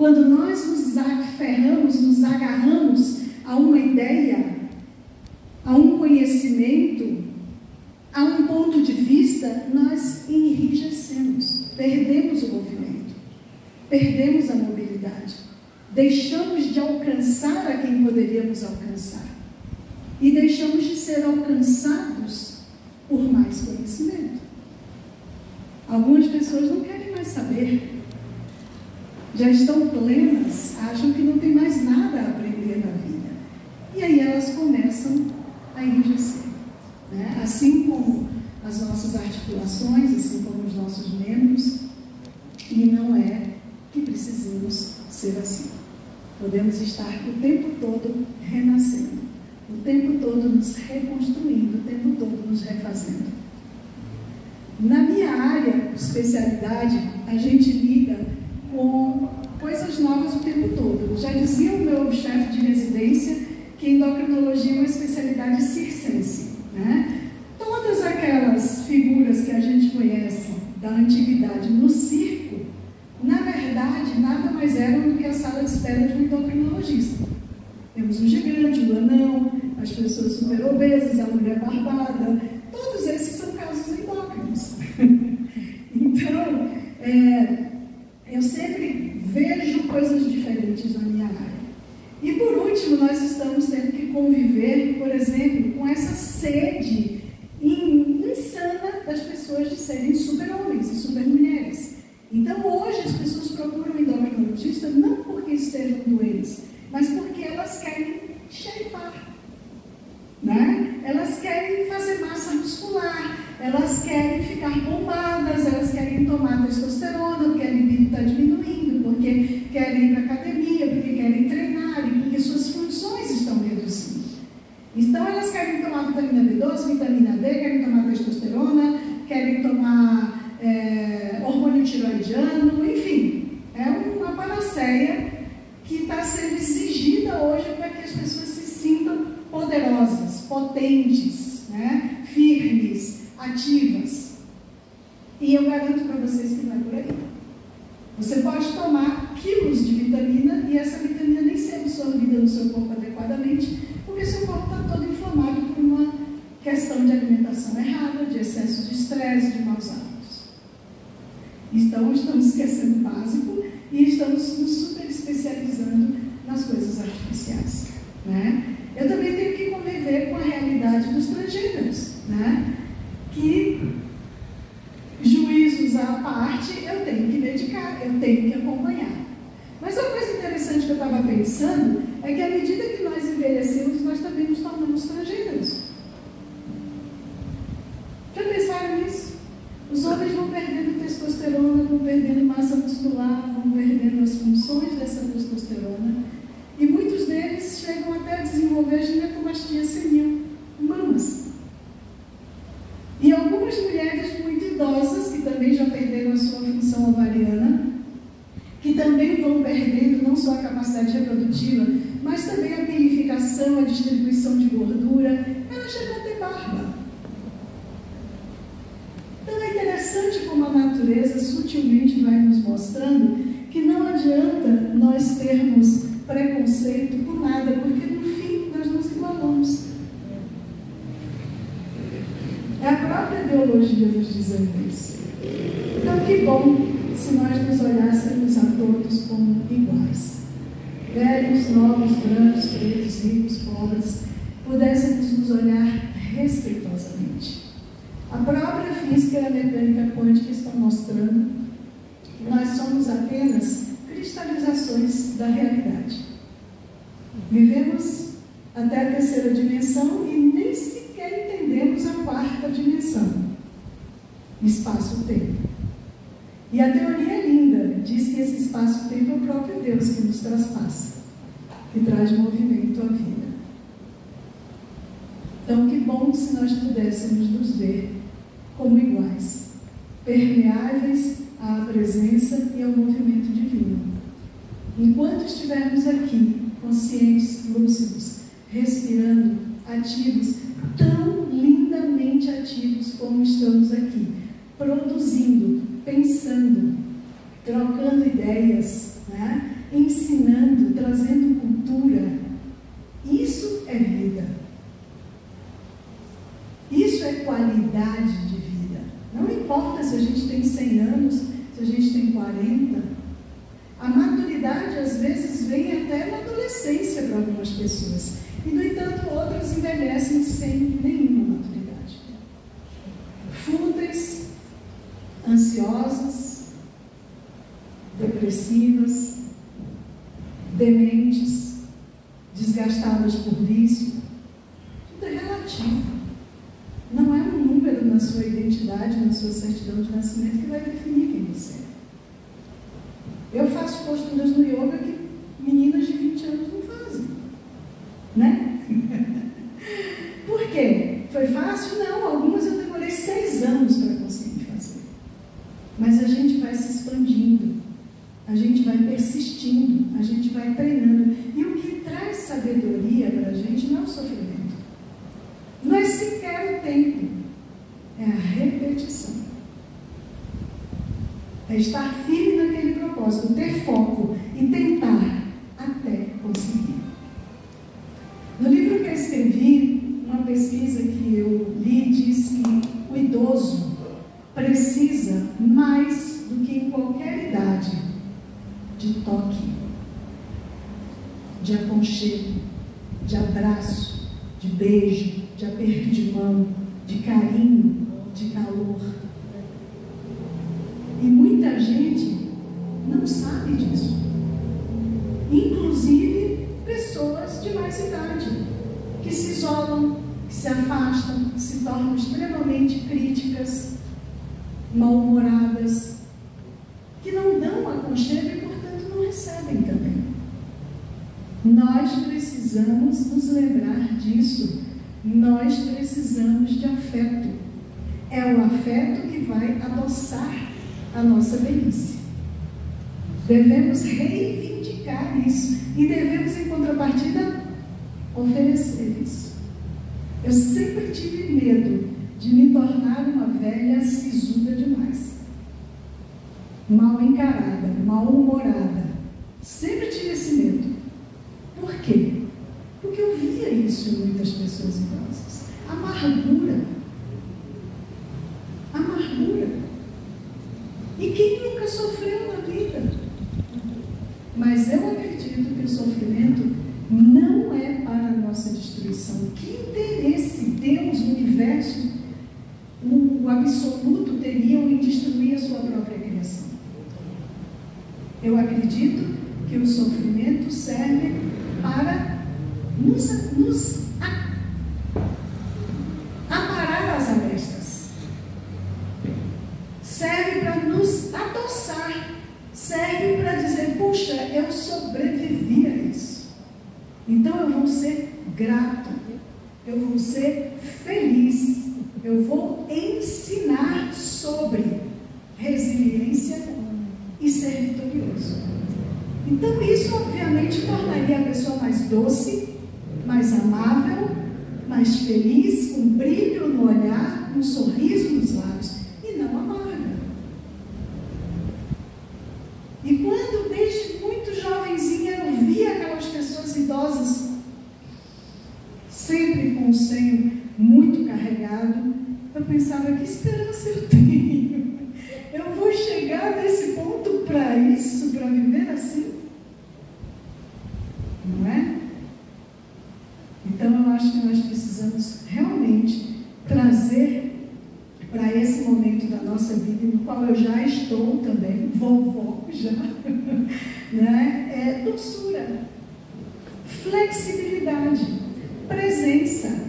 quando nós nos aferramos, nos agarramos a uma ideia, a um conhecimento, a um ponto de vista, nós enrijecemos, perdemos o movimento, perdemos a mobilidade, deixamos de alcançar a quem poderíamos alcançar e deixamos de ser alcançados por mais conhecimento. Algumas pessoas não querem mais saber, já estão plenas, acham que não tem mais nada a aprender na vida. E aí elas começam a enrijecer. Né? Assim como as nossas articulações, assim como os nossos membros, e não é que precisamos ser assim. Podemos estar o tempo todo renascendo, o tempo todo nos reconstruindo, o tempo todo nos refazendo. Na minha área de especialidade, a gente lida coisas novas o tempo todo. Já dizia o meu chefe de residência que endocrinologia é uma especialidade circense. Né? Todas aquelas figuras que a gente conhece da antiguidade no circo, na verdade, nada mais eram do que a sala de espera de um endocrinologista. Temos o gigante, o anão, as pessoas super obesas, a mulher barbada, todos esses são casos endócrinos. então, é, eu sempre vejo coisas diferentes na minha área. E por último, nós estamos tendo que conviver, por exemplo, com essa sede insana das pessoas de serem super-homens e super-mulheres. Então, hoje, as pessoas procuram um endocrinologista não porque estejam doentes, mas porque elas querem shapear. Né? Elas querem fazer massa muscular, elas querem ficar bombadas, elas querem tomar testosterona, porque a libido está diminuindo, porque querem ir para academia, porque querem treinar e porque suas funções estão reduzindo. Então elas querem tomar vitamina B12, vitamina D, querem tomar testosterona, querem tomar é, hormônio tiroidiano, enfim, é uma panaceia que está sendo exigida hoje para que as pessoas se sintam poderosas, potentes, né? firmes, ativas. E eu garanto para vocês que não é por aí. Você pode tomar quilos de vitamina e essa vitamina nem ser absorvida no seu corpo adequadamente, porque seu corpo está todo inflamado por uma questão de alimentação errada, de excesso de estresse, de maus hábitos. Então, estamos esquecendo o básico e estamos nos super especializando nas coisas artificiais. Né? Eu também tenho que conviver com a realidade dos transgêneros, né? que, juízos à parte, eu tenho que medicar, eu tenho que acompanhar. Mas uma coisa interessante que eu estava pensando é que à medida que nós envelhecemos, nós também nos tornamos transgêneros. Já pensaram nisso? Os homens vão perdendo testosterona, vão perdendo massa muscular, vão perdendo as funções dessa testosterona. E muitos deles chegam até a desenvolver ginecomastia senil, mamas. E algumas mulheres muito idosas, que também já perderam a sua função ovariana, que também vão perdendo não só a capacidade reprodutiva, mas também a purificação, a distribuição de gordura, ela chegam a ter barba. Então é interessante como a natureza sutilmente vai nos mostrando que não adianta nós termos preconceito por nada, porque no fim nós nos igualamos. É a própria biologia nos dizendo isso. Então, que bom se nós nos olhássemos a todos como iguais. Velhos, novos, brancos, pretos, ricos, pobres, pudéssemos nos olhar respeitosamente. A própria física e a mecânica quântica estão mostrando que nós somos apenas cristalizações da realidade. Vivemos até a terceira dimensão e nem sequer entendemos a quarta dimensão, espaço-tempo. E a teoria é linda, diz que esse espaço-tempo é o próprio Deus que nos traspassa, que traz movimento à vida. Então, que bom se nós pudéssemos nos ver como iguais, permeáveis à presença e ao movimento divino. Enquanto estivermos aqui, conscientes, lúcidos, respirando, ativos, tão lindamente ativos como estamos aqui, produzindo, pensando, trocando ideias, né? Ensinando, trazendo cultura. Isso é vida. Isso é qualidade de vida. Não importa se a gente tem 100 anos, se a gente tem 40. A maturidade às vezes vem até na adolescência para algumas pessoas. E, no entanto, outras envelhecem sem nenhuma maturidade. Fúteis, ansiosas, depressivas, por vício. Tudo é relativo. Não é um número na sua identidade, na sua certidão de nascimento que vai definir quem você é. Eu faço posturas no yoga que meninas de 20 anos não fazem. Né? Por quê? Foi fácil? Não. Algumas eu demorei seis anos para conseguir fazer. Mas a gente vai se expandindo. A gente vai persistindo, a gente vai treinando. E o que traz sabedoria para a gente não é o sofrimento. Não é sequer o tempo. É a repetição. É estar firme naquele propósito, ter foco e tentar até conseguir. No livro que eu escrevi, uma pesquisa que eu li diz que o idoso precisa mais do que em qualquer idade de toque, de aconchego, de abraço, de beijo, de aperto de mão, de carinho, de calor. E muita gente não sabe disso. Inclusive pessoas de mais idade, que se isolam, que se afastam, que se tornam extremamente críticas, mal-humoradas, que não dão aconchego e recebem também. Nós precisamos nos lembrar disso. Nós precisamos de afeto. É o afeto que vai adoçar a nossa velhice. Devemos reivindicar isso e devemos, em contrapartida, oferecer isso. Eu sempre tive medo de me tornar uma velha sisuda demais, mal encarada, mal-humorada, Sempre tive esse medo. Por quê? Porque eu via isso em muitas pessoas idosas. E quem nunca sofreu na vida? Mas eu acredito que o sofrimento não é para a nossa destruição. Que interesse Deus, o universo, o absoluto teriam em destruir a sua própria criação? Eu acredito que o sofrimento serve para nos, nos aparar as arestas. Serve para nos adoçar. Serve para dizer, puxa, eu sobrevivi a isso. Então eu vou ser grato. Eu vou ser feliz. Eu ensinar sobre resiliência e ser vitorioso. Então, isso obviamente tornaria a pessoa mais doce, mais amável, mais feliz, com brilho no olhar, um sorriso nos lábios, e não amarga. E quando, desde muito jovenzinha, eu via aquelas pessoas idosas, sempre com o senho muito carregado, eu pensava: que esperança eu tenho? Eu vou chegar nesse ponto para isso, para viver assim? Não é? Então eu acho que nós precisamos realmente trazer para esse momento da nossa vida, no qual eu já estou também, vovó já, né? é doçura, flexibilidade, presença,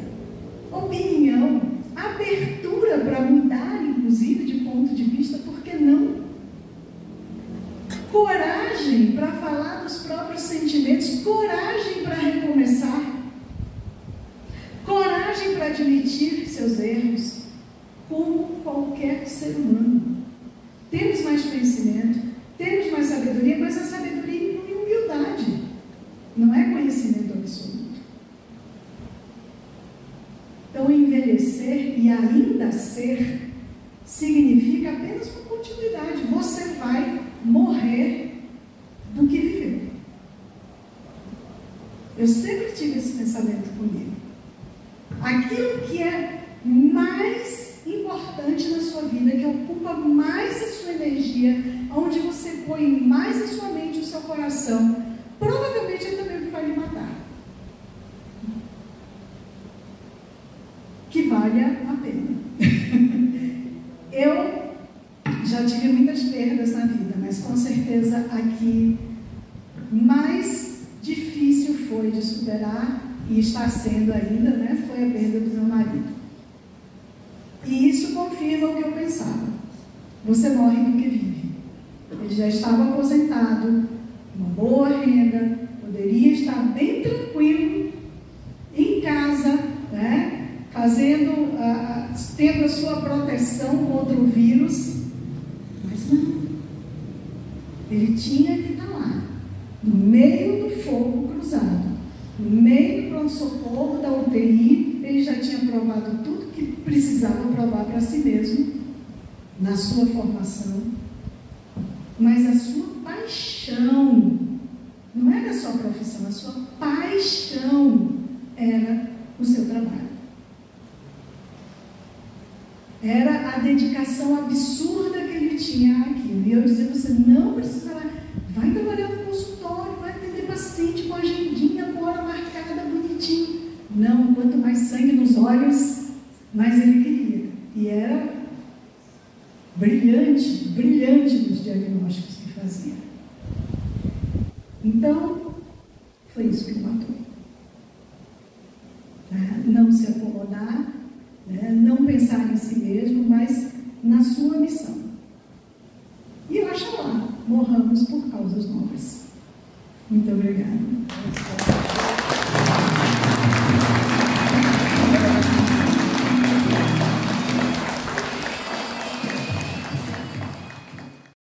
opinião, abertura para mudar, inclusive, de ponto de vista, por que não? coragem para falar dos próprios sentimentos, coragem para recomeçar, coragem para admitir seus erros, como qualquer ser humano. Temos mais conhecimento, temos mais sabedoria, mas a sabedoria inclui humildade, não é conhecimento absoluto. Então, envelhecer e ainda ser significa apenas uma continuidade. Você vai morrer do viveu. Eu sempre tive esse pensamento comigo. Aquilo que é mais importante na sua vida, que ocupa mais a sua energia, onde você põe mais a sua mente e o seu coração, provavelmente é também o que vai lhe matar. Que valha a pena. Eu já tive muitas perdas na vida, mas com certeza aqui mais difícil foi de superar e está sendo ainda, né? Foi a perda do meu marido. E isso confirma o que eu pensava. Você morre do que vive. Ele já estava aposentado, uma boa renda, poderia estar bem tranquilo em casa, né? Fazendo, uh, tendo a sua proteção contra o vírus, mas não. Ele tinha que estar lá, no meio do fogo cruzado, no meio do pronto-socorro da UTI, ele já tinha provado tudo que precisava provar para si mesmo, na sua formação, mas a sua paixão, não era só profissão, a sua paixão era o seu trabalho. Era a dedicação absurda que ele tinha àquilo. E eu dizia, você não precisa lá, vai trabalhar no consultório, vai atender paciente com agendinha, com hora marcada, bonitinho. Não, quanto mais sangue nos olhos, mais ele queria. E era brilhante, brilhante nos diagnósticos que fazia. Então, foi isso que o matou. Né? Não se acomodar, né? não pensar em si mesmo, mas na sua missão. E lá, morramos por causas nobres. Muito obrigada.